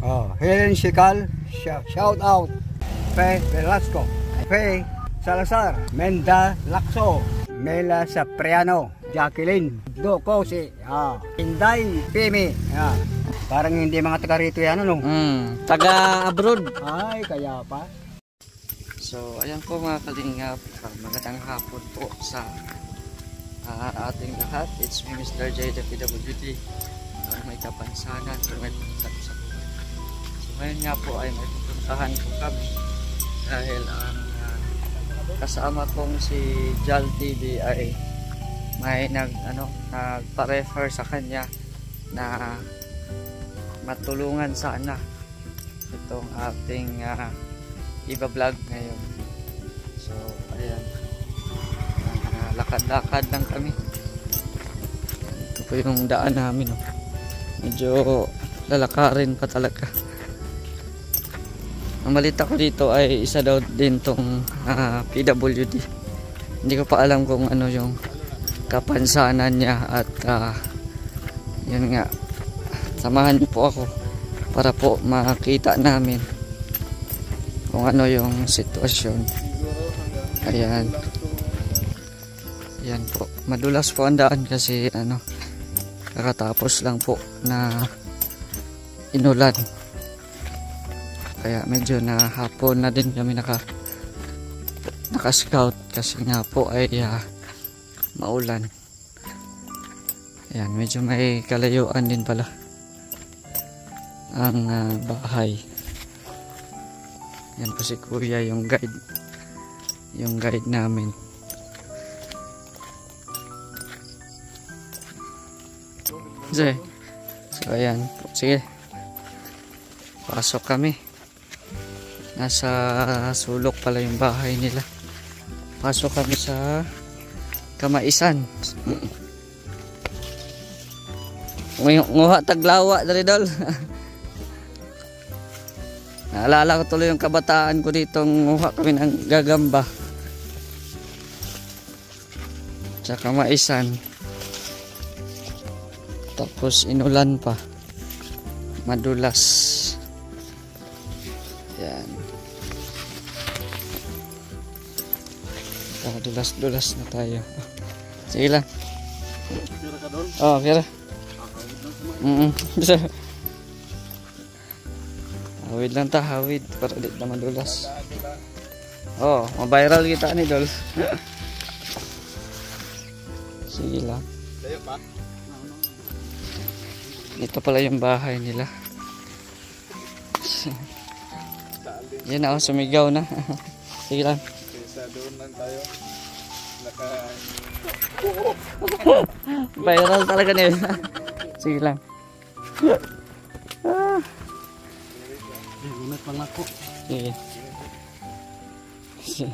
Oh, Helen Sikal, sh- shout out. Fe Velasco, Fe Salazar, Menda Lakso, Mela Sapriano, Jacqueline, Doko si, ah, Inday, Pimi, ah. Parang hindi mga taga rito yan, ano? Mm, taga abroad. Ay, kaya pa. So, ayan po mga kalingap. Magandang hapon po sa uh, ating lahat. It's me, Mr. J, the PWD. Uh, may kapansanan may. So, ngayon nga po ay may pupuntahan po kami. Dahil ang uh, kasama kong si Jal TV ay may nag, ano, nagpa-refer sa kanya na matulungan sana itong ating uh, iba-vlog ngayon. So, ayan. Uh, lakad-lakad lang kami. Ito po yung daan namin. Oh. Medyo lalakarin pa talaga. Ang balita ko dito ay isa daw din tong uh, ah, PWD. Hindi ko pa alam kung ano yung kapansanan niya at uh, yun nga. Samahan niyo po ako para po makita namin kung ano yung sitwasyon. Ayan. Ayan po. Madulas po ang daan kasi ano kakatapos lang po na inulan kaya medyo na hapon na din kami naka naka scout kasi nga po ay uh, maulan. Ayan medyo may kalayuan din pala ang uh, bahay. Yan po si kuya yung guide yung guide namin. So, so ayan sige. Pasok kami nasa sulok pala yung bahay nila. Pasok kami sa kamaisan. Nguha taglawa dari dol. Naalala ko tuloy yung kabataan ko dito nguha kami ng gagamba. Tsaka maisan tapos inulan pa. Madulas dulas-dulas na tayo. Sige lang. Oh kira mm -mm. hawid lang ta hawid. Para di na madulas oh mabiral kita ni dol. Sige lang. Ito pala yung bahay nila. Yan ako sumigaw na. Sige lang. Sa doon lang tayo viral talaga nila sige lang ah. Gunat pang ako. sige sige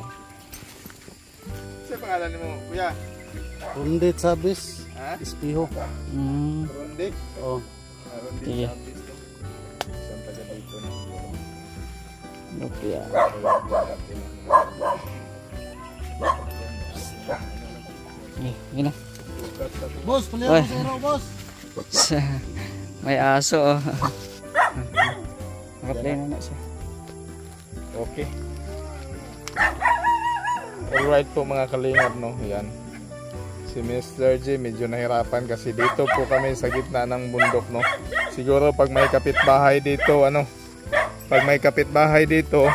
sa pangalan mo kuya Rundit sabis, ha ispiho. mm, Rondi Oh, Ah, Rondi Sige. Sabis. Isang taga dito na okay eh, yun na boss, pala sa araw, boss. may aso oh. nakaplay na na siya Okay. Alright po mga kalingap no. Yan. Si Mr. J medyo nahirapan kasi dito po kami sa gitna ng bundok no. Siguro pag may kapitbahay dito ano. Pag may kapitbahay dito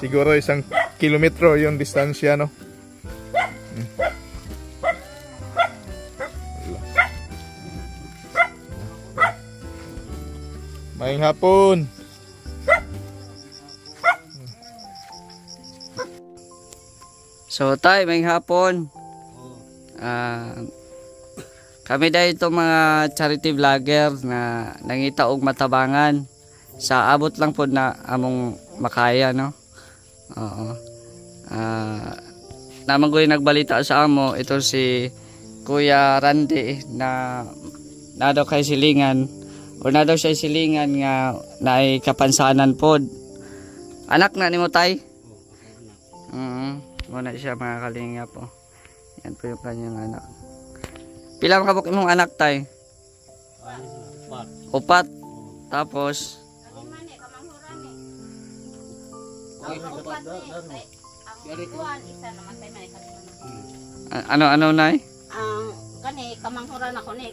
siguro isang kilometro yung distansya no. Maing hapon. So tay, may hapon. Ah, kami dahil itong mga charity vlogger na nangita og matabangan sa abot lang po na among makaya no. Oo. Ah, naman ko yung nagbalita sa amo ito si Kuya Randy na na daw kay silingan o na daw siya silingan nga naay kapansanan pod. Anak na nimo tay? Mm. Muna siya mga kalinga po. Yan po yung kanyang anak. Pila ka buk imong anak tay? Upat. Tapos ni. Namatay na ano, ano, Nay? Ang kani, kamanghuran ako ni.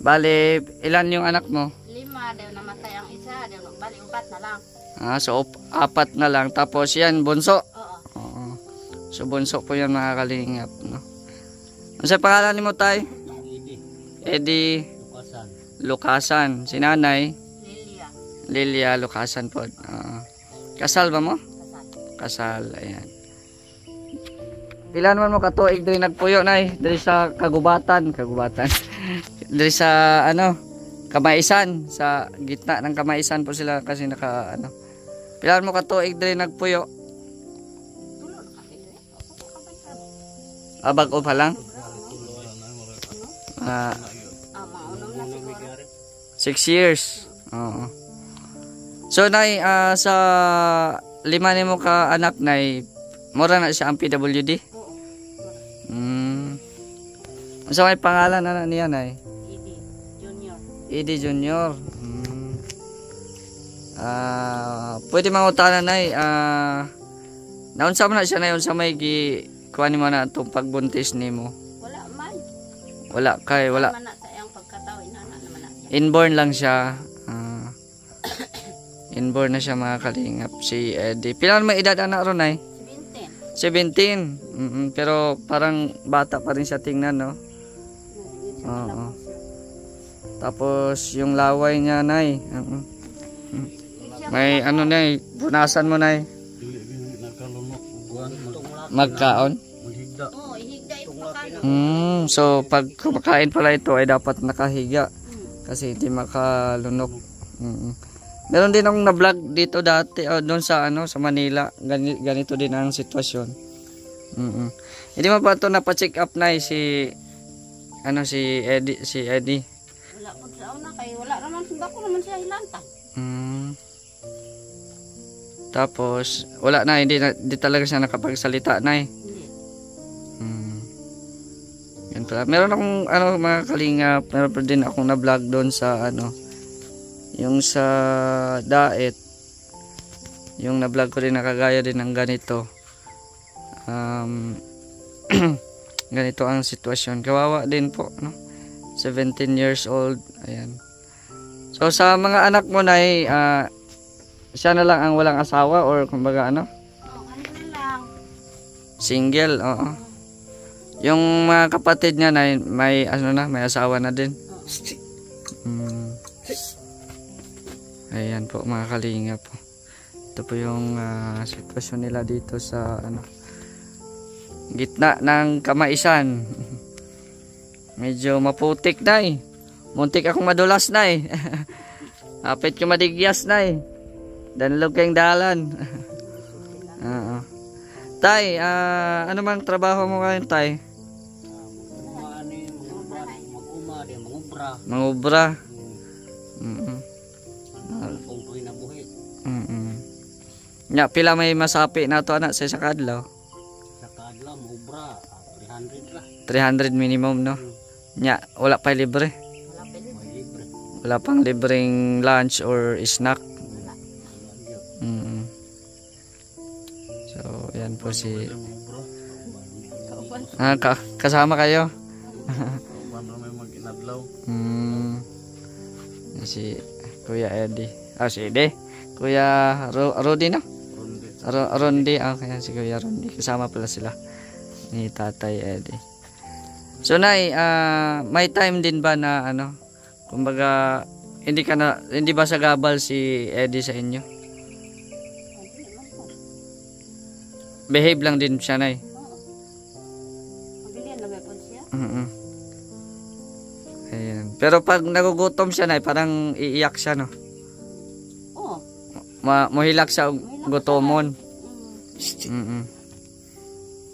Bali, ilan yung anak mo? Lima, daw namatay ang isa, daw bali upat na lang. Ah, so, op- apat na lang. Tapos yan, bunso. Oo. Oo. So, bunso po yan mga kalingap, no? Ano sa pangalan ni mo, Tay? Eddie Lukasan. Si nanay, Lilia, Lilia Lukasan po. Oo. kasal ba mo? kasal. Kasal, ayan. Pila naman mo katuig diri nagpuyo nay diri sa kagubatan, kagubatan. diri sa ano, Kamaisan, sa gitna ng Kamaisan po sila kasi naka ano. Pila mo katuig diri nagpuyo? Abag o pa lang? Ah, Ah, maunong na siguro. six years. Oo. So nay ah, sa lima nimo ka anak nay mura na siya ang PWD. Mm. Sa may pangalan na niya nay? Idi, junior. Edi Junior. Mm. Ah, pwede mangutana nay ah naunsa man na siya na sa may gi kuha mo na itong pagbuntis nimo. Wala man. Wala kay wala Man na sa iyang pagkatao, inana naman na siya. inborn lang siya. Ah, inborn na siya mga kalingap si Eddie. Pila may edad anak ron ay? 17. 17. Mm-mm, pero parang bata pa rin siya tingnan no. Nandun sa Oo. Tapos yung laway niya nay. May ano nay, punasan mo nay. Magkaon. Oo, ihigda ito pakano. Mm, so pag kumakain pala ito ay dapat nakahiga Hmm. kasi hindi makalunok. Mm. Meron din akong na-vlog dito dati oh, doon sa ano sa Manila. Gani, ganito din ang sitwasyon. Mm. Hindi mo pa ito na-check up na eh, si ano si Eddie si Eddie. Una kay wala naman sunda ko naman siya hilanta. Mm. Tapos wala na hindi, na, hindi talaga siya nakapagsalita na eh. Mm. Yan pala. Meron akong ano mga kalingap, meron pa din akong na-vlog doon sa ano yung sa daet. Yung na-vlog ko rin nakagaya din ng ganito. Um, ganito ang sitwasyon. Kawawa din po, no? 17 years old. Ayan. So sa mga anak mo na ah, siya na lang ang walang asawa or kumbaga ano? Oh, ano na lang. Single, oo. Yung mga kapatid niya na may ano na, may asawa na din. Mm. Ayan po mga kalinga po. Ito po yung ah, sitwasyon nila dito sa ano gitna ng kamaisan. Medyo maputik na eh. Muntik akong madulas na eh. Apit ko madigyas na eh. Danlog kayong dalan. Oo. Tay, ah, ano mang trabaho mo ngayon, Tay? Mangubra. Mm. Mm. Nya pila may masapi na to anak sa isa kadlaw. 300 minimum no. Nya wala pa libre. Wala pang libreng lunch or snack. Mm. So, yan po si Ah, ka- kasama kayo? Hmm. Si Kuya Eddie. Ah, si Eddie. Kuya Ro Rudy, no? Ro Rondi. Ah, kaya si Kuya Rondi. Kasama pala sila ni Tatay Eddie. So, Nay, ah, may time din ba na ano? Kumbaga, hindi ka na, hindi ba sagabal si Eddie sa inyo? Behave lang din siya, Nay. Siya? mm Ayan. Pero pag nagugutom siya, Nay, parang iiyak siya, no? Oo. Ma mohilak sa gutomon. Mm. Mm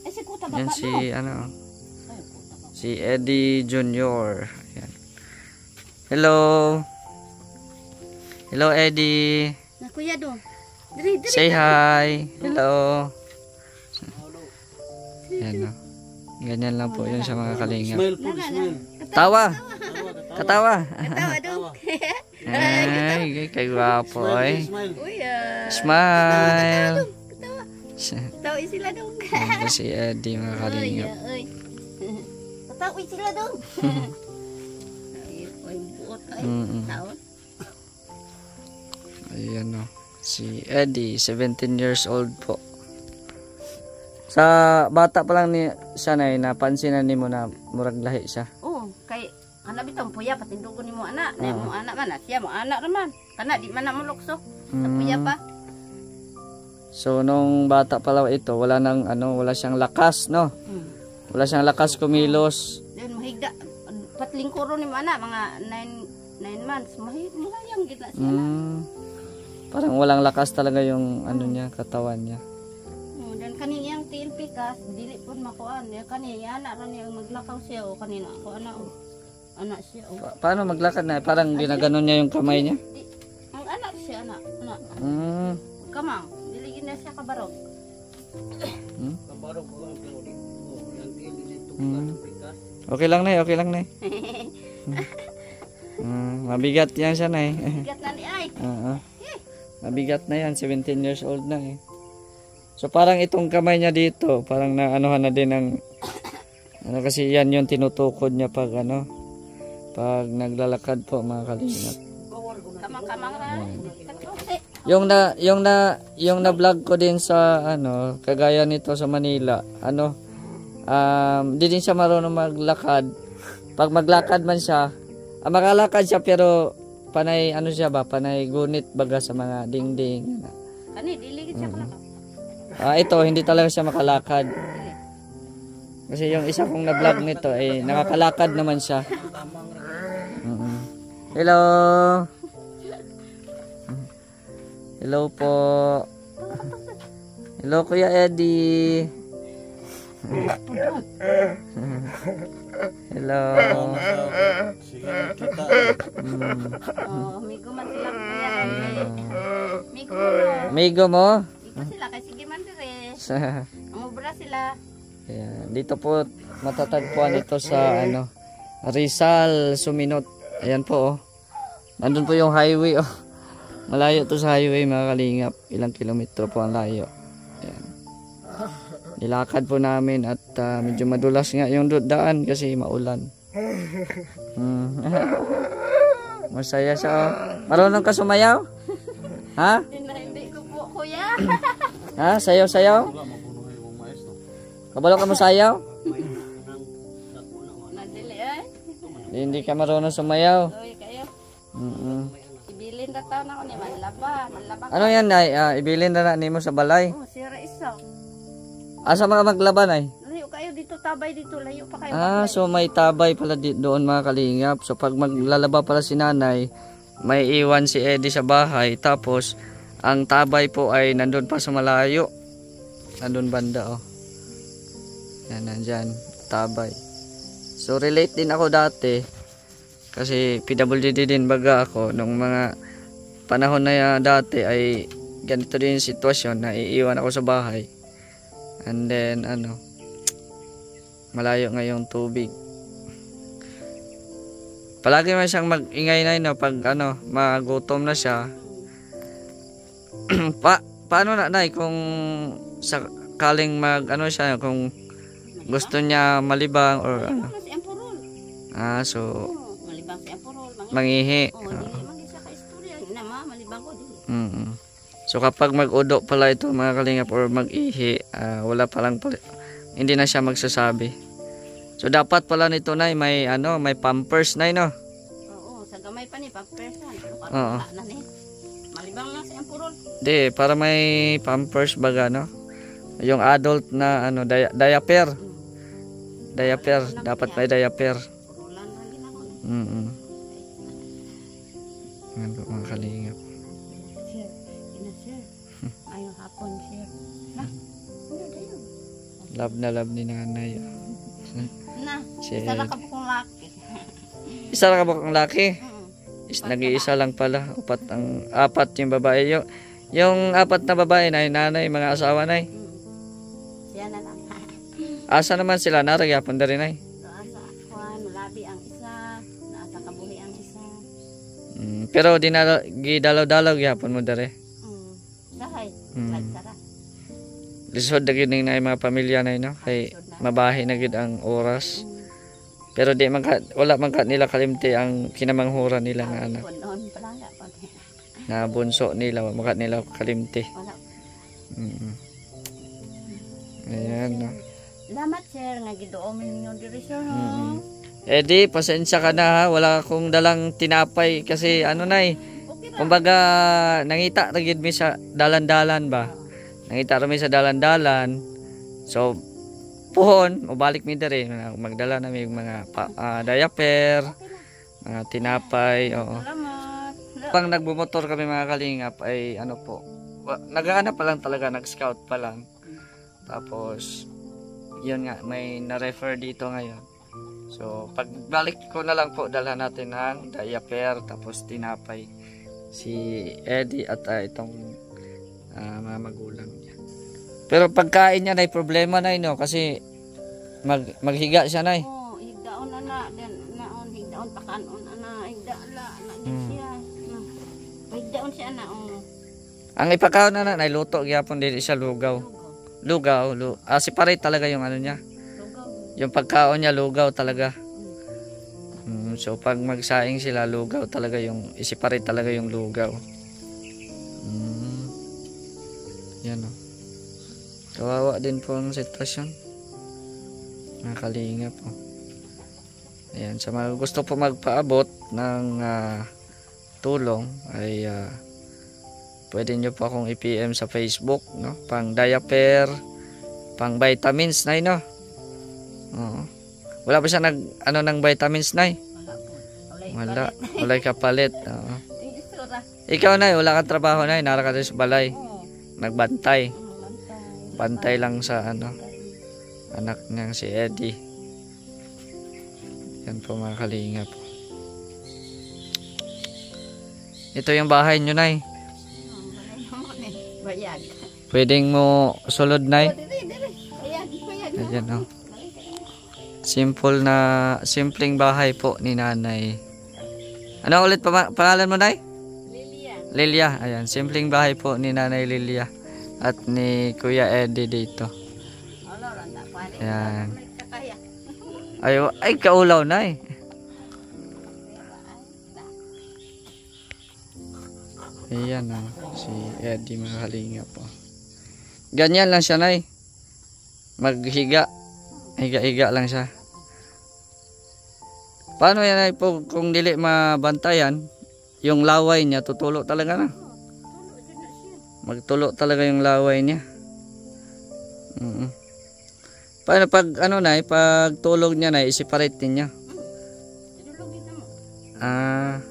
Eh, Yan no? si, ano. Si Eddie Junior. Ayan. Hello. Hello, Eddie. Na kuya do. Diri, diri. Say hi. Hello. Ayan, no? Ganyan lang po yun sa mga kalinga. Tawa. Katawa. Tawa do. Ay, kay gwapo, eh. Kuya. Smile. Tawi sila dong. Yan po si Eddie mga kalingap. Ay, ay. Tawi sila dong. Ay, buot ay. Taon. Ayan o. Si Eddie, 17 years old po. Sa bata pa lang ni siya na napansinan ni mo na murag lahi siya. Oo, kay anak bitong puya patindugo ni mo anak. Na mo anak man, na, siya mo anak naman. Kana di man na mo lukso. Sa puya pa. So nung bata pa lang ito, wala nang ano, wala siyang lakas, no? Hmm. Wala siyang lakas kumilos. Mahigda patling kuro ni mo anak mga 9 9 months. Mahig mahayang gid na siya. na. Mm, parang walang lakas talaga yung ano niya, katawan niya. Oh, dan kani yang TNP kas dili pun makuan ya kani ya anak ra niya maglakaw siya o kanina ako anak o. Anak siya o. Pa- paano maglakad na? Parang ginaganon niya yung kamay niya. Ang anak siya anak anak Mm, kamang dili gid na siya kabarog. mm. Okay lang na, okay lang na. Mm, mabigat yan siya na eh. Bigat na ni ay. Oo. Mabigat na yan, 17 years old na eh. So parang itong kamay niya dito, parang naanuhan na din ng ano kasi yan yung tinutukod niya pag ano pag naglalakad po mga kalingap. Kamang kamang ra. Katose. Yung na yung na yung na vlog ko din sa ano kagaya nito sa Manila, ano um di din siya marunong maglakad. Pag maglakad man siya, ah, makalakad siya pero panay ano siya ba, panay gunit baga sa mga dingding. Kani dili gid siya kalakaw. Ah, ito hindi talaga siya makalakad. Kasi yung isa kong na-vlog nito ay nakakalakad naman siya. Mm-mm. Hello. Hello po. Hello Kuya Eddie. Hello. Mm. Oh, migo man sila kuya. Migo mo. Migo mo? Migo sila kay sige man dire. Umubra sila. Ayan. Dito po matatagpuan ito sa ano Rizal Suminot. Ayan po oh. Nandun po yung highway oh. Malayo to sa highway mga kalingap. Ilang kilometro po ang layo. Nilakad po namin at ah, medyo madulas nga yung daan kasi maulan. Hmm. Masaya siya oh. Marunong ka sumayaw? Ha? Hindi ko po kuya. Ha? Sayaw-sayaw? Kabalo ka mo sayaw? Hindi ka marunong sumayaw. Kayo. Mm-mm. Ibilin na taon ako ni manlaba, manlaba. Ano yan ay ah, ibilin na na nimo sa balay. Oh, sira Asa mga maglaban ay? Layo kayo dito tabay dito, layo pa kayo. Ah, so may tabay pala doon mga kalingap. So pag maglalaba pala si nanay, may iwan si Eddie sa bahay. Tapos ang tabay po ay nandun pa sa malayo. Nandun banda oh. Yan, nandyan. Tabay. So relate din ako dati. Kasi PWD din baga ako. Nung mga panahon na dati ay ganito din yung sitwasyon na iiwan ako sa bahay. And then ano, malayo ngayong tubig. Palagi man siyang mag-ingay na no, pag ano, magutom na siya. pa paano na nay kung sakaling mag ano siya kung gusto niya malibang or ano. Ah, so malibang si Amporol, mangi. mangihi. Oh, dili man siya ka istorya. Na ma, malibang ko dili. Mm. So kapag mag-udo pala ito mga kalingap or mag-ihi, ah, wala palang pala, hindi na siya magsasabi. So dapat pala nito na may ano, may pampers na no. Oo, sa gamay pa ni pagpersan. Oo. Na ni. Malibang na si Amporol. Di, para may pampers baga no. Yung adult na ano, dia- diaper. Diaper, dapat may diaper. Lang. Mm. Yan po mga kalingap. Love na love ni nanay. Na, isa lang ka pong laki. Isa lang ka ba kang laki? Is, nag-iisa lang pala. Upat ang apat yung babae. Yung, yung apat na babae na nanay, mga asawa na Mm. Siya na lang. Asa naman sila? Naragyapon na rin ay. Nasa Juan, Malabi ang isa, nasa Kabuli ang isa. Mm, pero di na gidalaw-dalaw gyapon mo dere. Mm. Sahay, Mm. nagsara. Lisod na gid ning na mga pamilya na no kay mabahi na gid ang oras. Pero di man wala man ka nila kalimti ang kinamanghuran nila nga anak. Na bunso nila, ka nila kalimti. Mm. Ayan no. Salamat sir nga giduom ninyo diri sir. Mm. Eh di, pasensya ka na ha. Wala akong dalang tinapay kasi ano na eh. Okay. Kumbaga, nangita ra gid mi sa dalan-dalan ba? Nangita ra mi sa dalan-dalan. So, puhon, mabalik mi diri. Magdala na yung mga pa, ah, diaper, mga tinapay, oo. Salamat. Pang nagbumotor kami mga kalingap ay ano po, naghahanap pa lang talaga, nag-scout pa lang. Tapos, yun nga, may na-refer dito ngayon. So, pagbalik ko na lang po, dalhan natin ng diaper, tapos tinapay. Si Eddie at ah, itong ah, mga magulang. Pero pagkain niya na problema na no kasi mag, maghiga siya na Oh, higdaon na na den naon higdaon pakanon ana higda la na Hmm. siya. Hmm. Higdaon siya na oh. Ang ipakaon na na, nailuto gyapon dili siya lugaw. Lugaw, lu ah, separate talaga yung ano niya. Lugaw. Yung pagkaon niya lugaw talaga. Mm, so pag magsaing sila lugaw talaga yung isiparate talaga yung lugaw. Mm. Yan o. Kawawa din po ang sitwasyon. Nakalinga po. Ayan, sa mga gusto po magpaabot ng ah, tulong ay ah, pwede nyo po akong i-PM sa Facebook, no? Pang diaper, pang vitamins na no? Oo. Wala ba siya nag ano ng vitamins na Wala. Wala. Wala kapalit. Oo. Ikaw na wala kang trabaho na nara ka sa balay. Oh. Nagbantay. Bantay lang sa ano anak niyang si Eddie. Yan po mga kalingap. Ito yung bahay nyo, Nay. Bayag. Pwedeng mo sulod, Nay. Bayag. Ayan, oh. Simple na, simpleng bahay po ni nanay. Ano ulit pa pangalan mo, Nay? Lilia. Lilia. Ayan, simpleng bahay po ni nanay Lilia. At ni Kuya Eddie dito. Na. Ayan. Ay, ay kaulaw, Nay. Ayan, oh. Si Eddie mga kalinga po. Ganyan lang siya, Nay. Maghiga. Higa-higa lang siya. Paano yan ay po kung dili mabantayan, yung laway niya tutulo talaga na. Magtulo talaga yung laway niya. Mm Paano pag ano na, pag tulog niya na, i-separate din niya. Ah.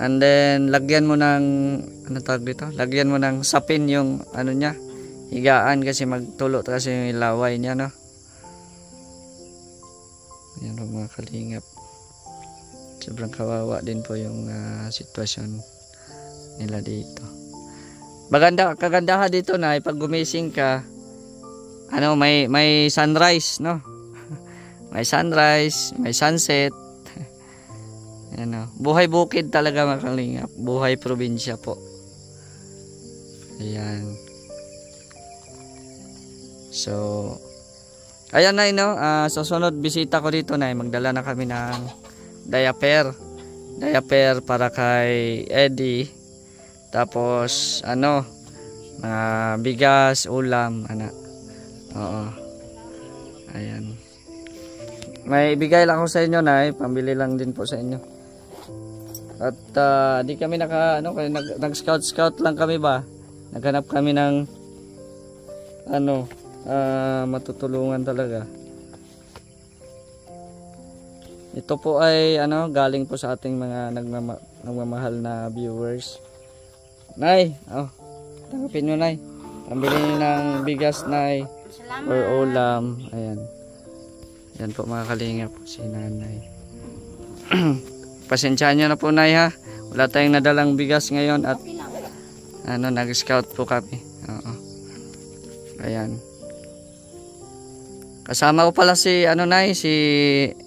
And then lagyan mo ng ano tawag dito? Lagyan mo ng sapin yung ano niya. Higaan kasi magtulo kasi yung laway niya, no? Ayan ang mga kalingap. Sobrang kawawa din po yung ah, sitwasyon nila dito. Maganda, kagandahan dito na pag gumising ka, ano, may may sunrise, no? may sunrise, may sunset. Ayan o. Buhay bukid talaga mga kalingap. Buhay probinsya po. Ayan. So, ayan na no. Ah, sa sunod bisita ko dito na magdala na kami ng diaper. Diaper para kay Eddie. Tapos, ano, mga bigas, ulam, ana. Oo. Ayan. May ibigay lang ako sa inyo na pambili lang din po sa inyo. At ah, di kami naka ano kaya nag, nag scout scout lang kami ba. Naghanap kami ng ano ah, matutulungan talaga. Ito po ay ano galing po sa ating mga nagmama, nagmamahal na viewers. Nay, oh. Tanggapin nyo, Nay. Pambili ng bigas, Nay. Salamat. Or ulam. Ayan. Yan po mga kalingap si nanay. Pasensyahan nyo na po nay ha. Wala tayong nadalang bigas ngayon at ano nag-scout po kami. Oo. Ayan. Kasama ko pala si ano nay, si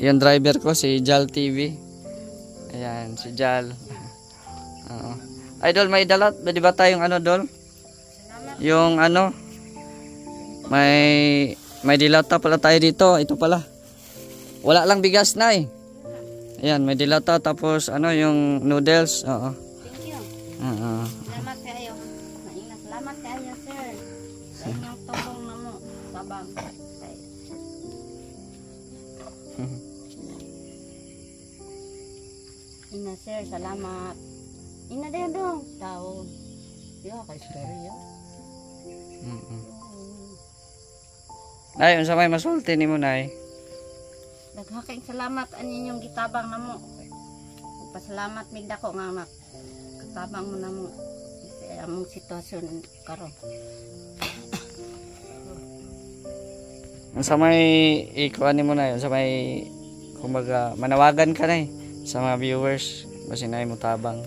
yung driver ko si Jal TV. Ayan, si Jal. Oo. Idol, may dala, di ba tayong ano, Dol? Salamat. Yung ano, May may dilata pala tayo dito. Ito pala. Wala lang bigas na eh. Ayan, may dilata tapos ano yung noodles. Oo. Thank you. Oo. Salamat kayo. Salamat kayo, sir. Sa inyong tulong na mo. Tabang. Kay- Ina, sir, salamat. Ina, din dong. Tao. Yo, kay story, yo. Mm-mm. Nay, unsa may masulti nimo nay? Naghaking salamat an inyong gitabang na mo. Pasalamat mig dako nga anak. Katabang mo na mo. Sa among sitwasyon karon. Unsa may ikuan nimo nay? Unsa may kumbaga manawagan ka nay sa mga viewers basi nay mo tabang.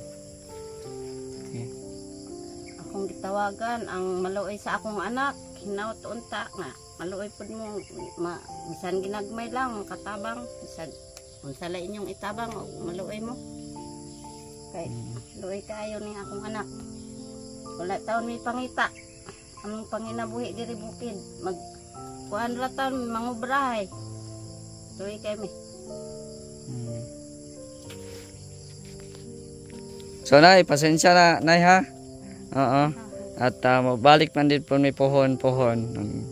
Akong gitawagan ang maluoy sa akong anak. Hinaut unta nga. Maluoy pud mo ma, bisan ginagmay lang katabang bisan unsa la inyong itabang o maluoy mo. Kay luoy kaayo ni akong anak. Wala taon may pangita. Among panginabuhi diri bukid. Mag kuan ra taon mangubrahay. Luoy kay mi. Mm. So nay, pasensya na nay ha. Oo. At ah, mabalik man din po may pohon-pohon. Mm.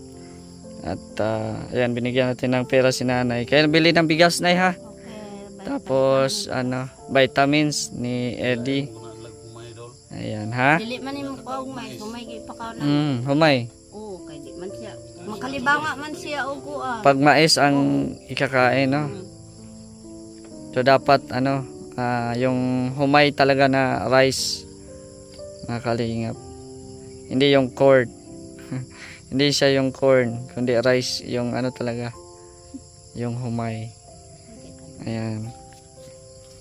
At ah, ayan, binigyan natin ng pera si nanay. Kaya bili ng bigas nay ha. Okay. Tapos ano, vitamins ni Eddie. Ayan ha. Dili man imong kuog may humay ka na. Mm, humay. Oo, kay di man siya. Makalibanga man siya og kuan. Pag mais ang ikakain, no? So dapat ano, ah, yung humay talaga na rice na kalingap. Hindi yung corn. Hindi siya yung corn, kundi rice yung ano talaga. Yung humay. Ayan.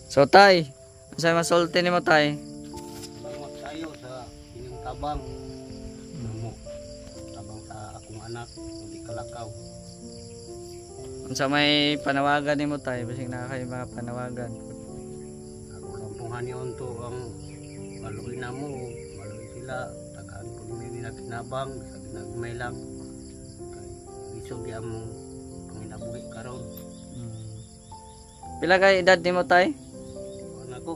So tay, sa masulti ni mo tay? Salamat kayo sa inyong tabang. Mo. Tabang sa akong anak, hindi kalakaw. Unsa may panawagan ni mo tay? Basing na kayo mga panawagan. Ako lang pong hanion to ang maluwi na mo. Maluwi sila. Kinabang. Sa ginagmay lang. Isog di among panginabuhi karon. Pila kay edad ni mo tay? Ano ko?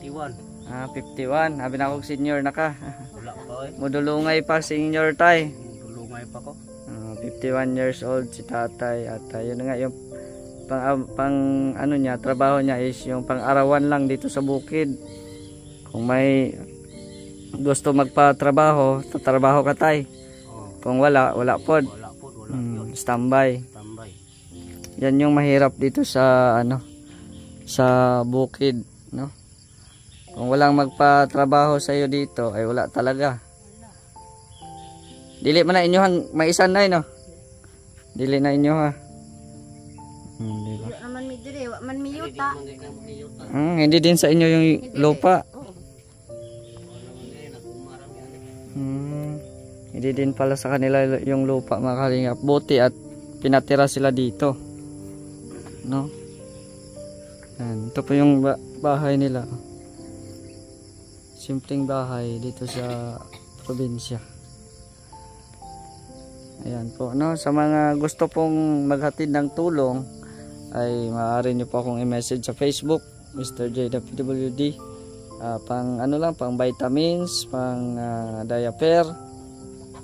51. Ah, 51. Habi na akong senior na ka. Wala pa eh. Mudulungay pa senior tay. Tulungay pa ko. Ah, 51 years old si tatay at ah, yun nga yung pang, ah, pang ano niya, trabaho niya is yung pang arawan lang dito sa bukid. Kung may gusto magpa-trabaho, tatrabaho ka tay. Oh, Kung wala, wala pod. wala po. Wala Hmm, standby. Yan yung mahirap dito sa ano sa bukid, no? Kung walang magpa-trabaho sa iyo dito, ay wala talaga. Dili man na inyohan maisan na no. Dili na inyo ha. Hmm, di ba? Wa naman mi diri, wa man mi yuta. Hmm, hindi din sa inyo yung lupa. Hindi din pala sa kanila yung lupa mga kalingap. Buti at pinatira sila dito. No? Yan. Ito po yung ba- bahay nila. Simpleng bahay dito sa probinsya. Ayan po. No? Sa mga gusto pong maghatid ng tulong ay maaari nyo po akong i-message sa Facebook Mr. JWD Ah, pang ano lang pang vitamins pang ah, diaper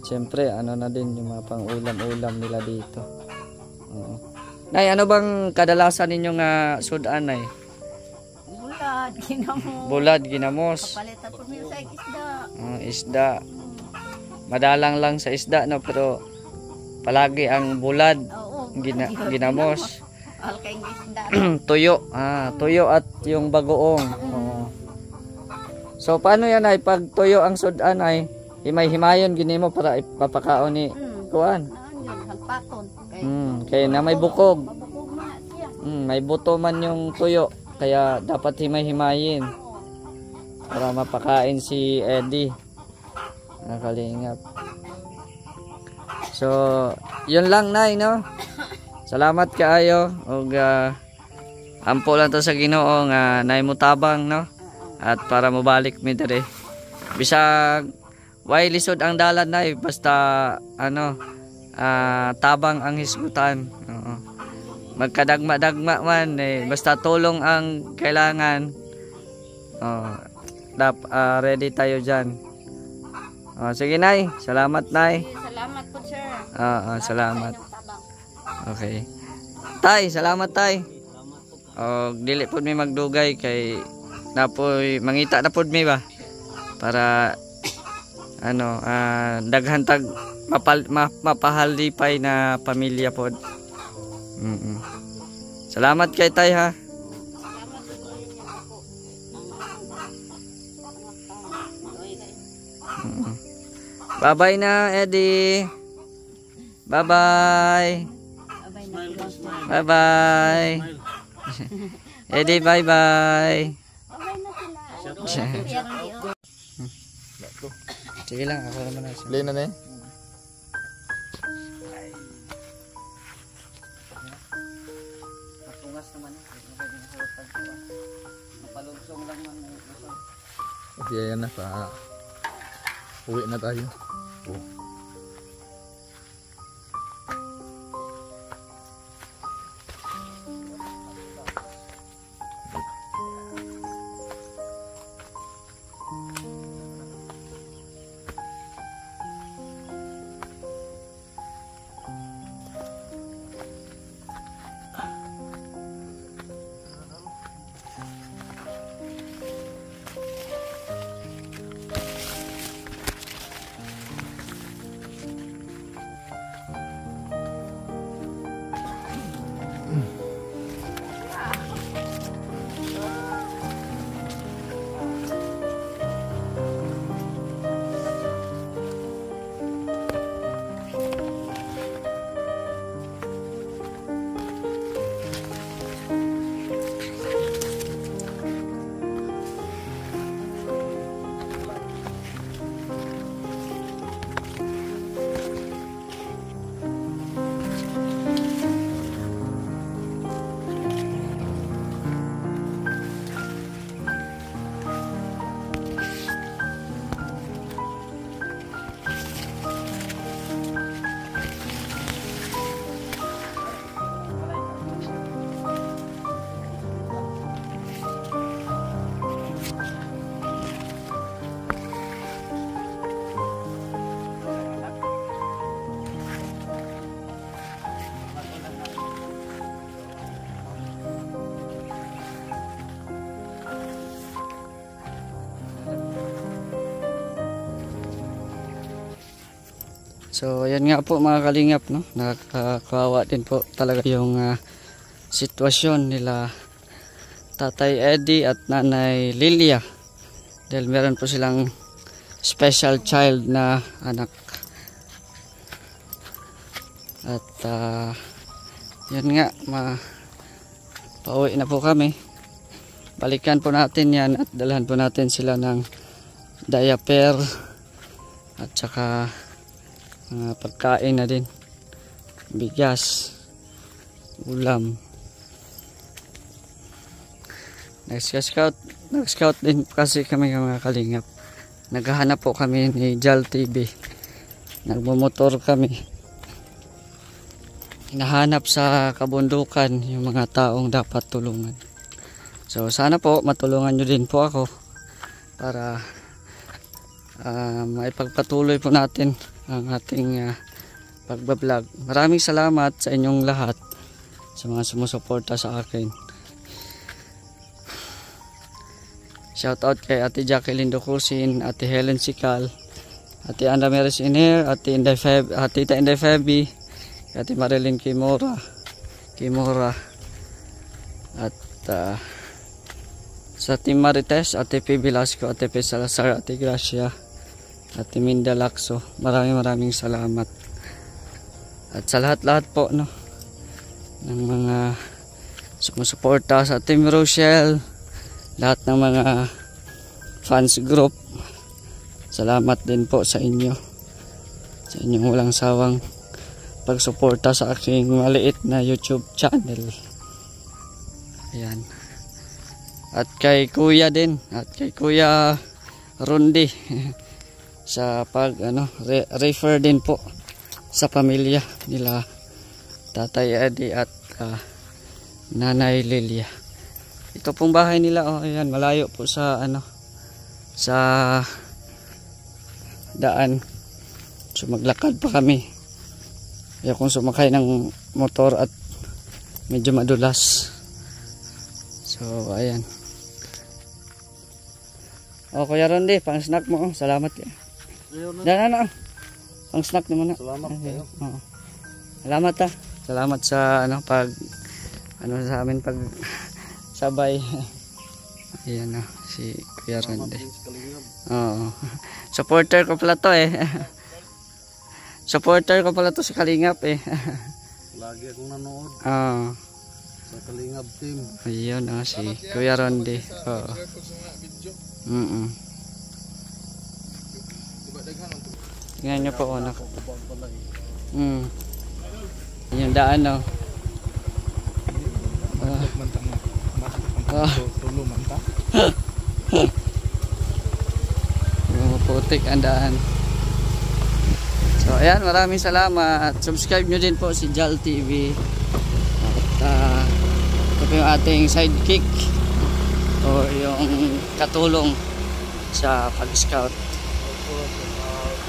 Siyempre, ano na din yung mga pang ulam-ulam nila dito. Oo. Nay, ano bang kadalasan ninyong uh, sudan, Nay? Bulad, ginamo. Bulad, ginamos, Paleta po sa isda. ah, isda. Madalang lang sa isda, no? Pero palagi ang bulad, Oo. gina, ginamos, isda. tuyo. Ah, tuyo at yung bagoong. Oo. So, paano yan, Nay? Pag tuyo ang sudan, ay himay-himayon gini mo para ipapakaon ni Hmm. kuan. Hagpaton. Kay Hmm, kaya na may bukog. Mm, may buto man yung tuyo. Kaya dapat himay-himayin. Para mapakain si Eddie. Nakalingap. So, yun lang nay, no? Salamat kaayo. Og ah, ampo lang to sa ginoo nga nay mo tabang, no? At para mabalik mi diri. Bisag Why lisod ang dalan na basta ano ah, tabang ang hisgutan. Oo. Magkadagma-dagma man eh, basta tulong ang kailangan. Oh, dap ah, ready tayo diyan. Oh, sige nay, salamat nay. Salamat po, sir. Oo, salamat. Inyong tabang. Okay. Tay, salamat tay. O dili pod mi magdugay kay napoy mangita na pod mi ba para ano ah, daghan tag mapal, ma, mapahalipay na pamilya pod. Mm -mm. Salamat kay tay ha. Po. Mm. Bye-bye na Eddie. Bye-bye. Abay na sila. Bye-bye. Eddie, bye-bye. Abay Sige lang, ako naman na siya. Play na na eh. Naman eh. Mapalugsong lang man. Okay, ayan na. Pa. Uwi na tayo. So, ayan nga po mga kalingap, no? Nakakawawa din po talaga yung ah, sitwasyon nila Tatay Eddie at Nanay Lilia. Dahil meron po silang special child na anak. At ah, yan nga, ma pauwi na po kami. Balikan po natin yan at dalhan po natin sila ng diaper at saka mga pagkain na din. Bigas. Ulam. Nag-scout. Nag-scout din kasi kami mga kalingap. Naghahanap po kami ni Jal TV nagmumotor kami. Hinahanap sa kabundukan yung mga taong dapat tulungan. So sana po matulungan nyo din po ako para ah, maipagpatuloy po natin ang ating uh, pagbablog. Maraming salamat sa inyong lahat sa mga sumusuporta sa akin. Shout out kay Ate Jacqueline Ducusin, Ate Helen Sikal, Ate Ana Meres Iner, Ate Inday Feb, Ate Tita Inday Febi, Ate Marilyn Kimura, Kimura, at uh, sa Team Marites, Ate P. Velasco, Ate P. Salazar, Ate Gracia, Ate Minda Lakso. Maraming maraming salamat. At sa lahat-lahat po no ng mga sumusuporta sa Team Rochelle, lahat ng mga fans group. Salamat din po sa inyo. Sa inyong walang sawang pagsuporta sa aking maliit na YouTube channel. Ayan. At kay Kuya din, at kay Kuya Rundi. sa pag ano re- refer din po sa pamilya nila Tatay Eddie at ah, Nanay Lilia. Ito pong bahay nila oh ayan malayo po sa ano sa daan. So maglakad pa kami. Ayaw kong sumakay ng motor at medyo madulas. So ayan. Oh Kuya Rondi, pang snack mo. oh. Salamat. eh. Yan ano. Pang snack naman na. Salamat Okay. Oo. Salamat ah. Salamat sa ano pag ano sa amin pag sabay. Ayan na si Kuya Randy. Oo. Supporter ko pala to eh. Supporter ko pala to sa Kalingap eh. Lagi akong nanood Oo. sa Kalingap team. Ayun ah si Kuya Randy. Oo. Mm. Tingnan niyo po ano. Mm. Yung daan no. Ah. Ah. Yung putik ang daan. So ayan, maraming salamat. Subscribe nyo din po si Jal TV. At ah, ito yung ating sidekick o yung katulong sa pag-scout.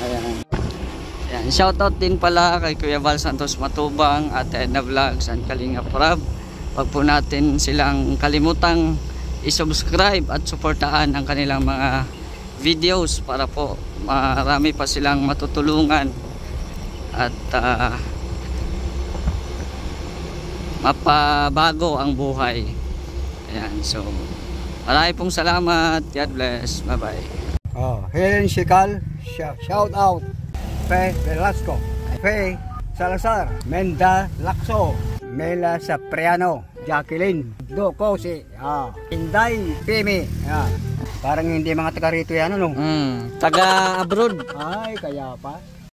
Ayan. Ayan, shoutout din pala kay Kuya Val Santos Matubang at Edna Vlogs and Kalinga Prab. Huwag po natin silang kalimutang i-subscribe at suportahan ang kanilang mga videos para po marami pa silang matutulungan at ah, mapabago ang buhay. Ayan, so marami pong salamat. God bless. Bye-bye. Oh, Helen Sikal, sh- shout out. Fe Velasco, Fe Salazar, Menda Lakso, Mela Sapriano, Jacqueline, Doko si, ah, Inday, Pimi, ah. Parang hindi mga taga rito yan, ano? Mm, taga abroad. Ay, kaya pa.